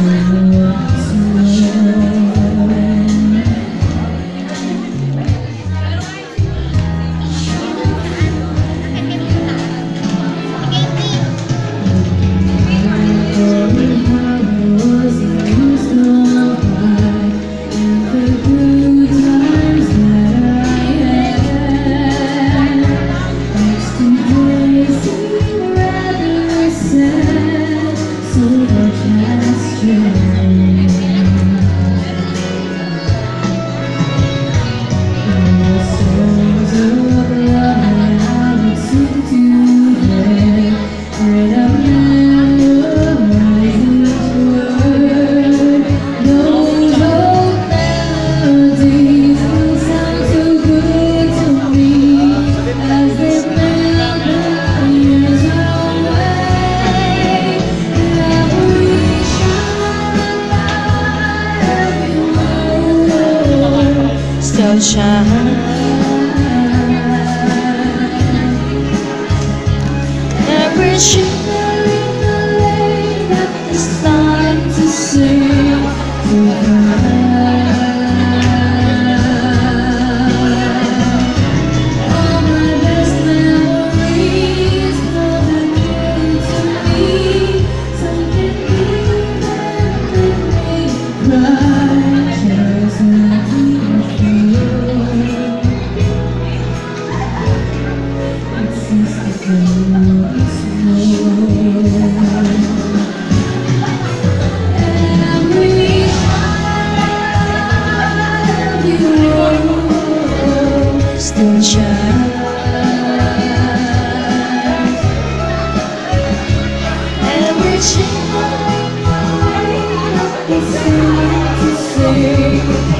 You. Still shine. It's hard to